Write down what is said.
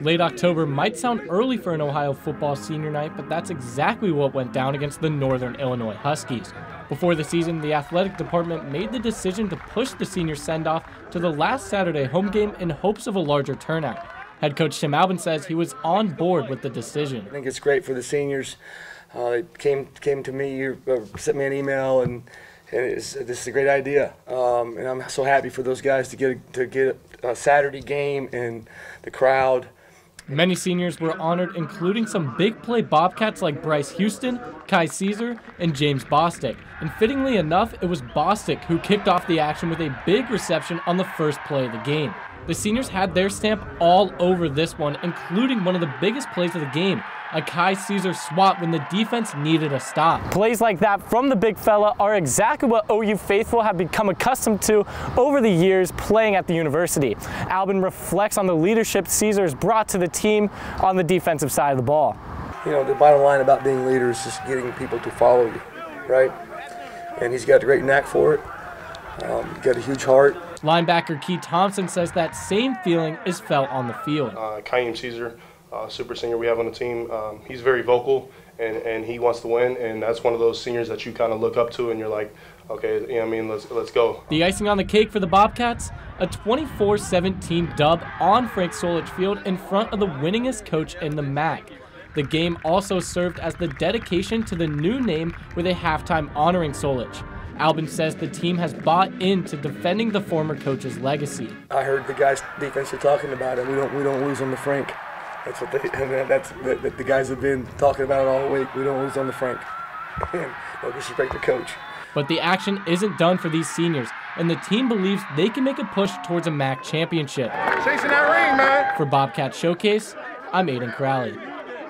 Late October might sound early for an Ohio football senior night, but that's exactly what went down against the Northern Illinois Huskies. Before the season, the athletic department made the decision to push the senior send off to the last Saturday home game in hopes of a larger turnout. Head coach Tim Albin says he was on board with the decision. I think it's great for the seniors. Uh, they came came to me, uh, sent me an email, and, and this is a great idea. Um, and I'm so happy for those guys to get to get a Saturday game and the crowd. Many seniors were honored, including some big play Bobcats like Bryce Houston, Kai Caesar, and James Bostic. And fittingly enough, it was Bostic who kicked off the action with a big reception on the first play of the game. The seniors had their stamp all over this one, including one of the biggest plays of the game, a Kai Caesar swat when the defense needed a stop. Plays like that from the big fella are exactly what OU faithful have become accustomed to over the years playing at the university. Albin reflects on the leadership Caesar's brought to the team on the defensive side of the ball. You know, the bottom line about being leader is just getting people to follow you, right? And he's got a great knack for it. Um, got a huge heart. Linebacker Keye Thompson says that same feeling is felt on the field. Uh, Kai Caesar, uh, super senior we have on the team, um, he's very vocal and, and he wants to win, and that's one of those seniors that you kind of look up to and you're like, okay, you know I mean, let's, let's go. The icing on the cake for the Bobcats? A 24 17 dub on Frank Solich Field in front of the winningest coach in the MAC. The game also served as the dedication to the new name with a halftime honoring Solich. Albin says the team has bought into defending the former coach's legacy. I heard the guys defense are talking about it. We don't we don't lose on the Frank. That's what they and that's that, the guys have been talking about it all week. We don't lose on the Frank. And no disrespect the coach. But the action isn't done for these seniors, and the team believes they can make a push towards a MAC championship. Chasing that ring, man. For Bobcat Showcase, I'm Ayden Crowley.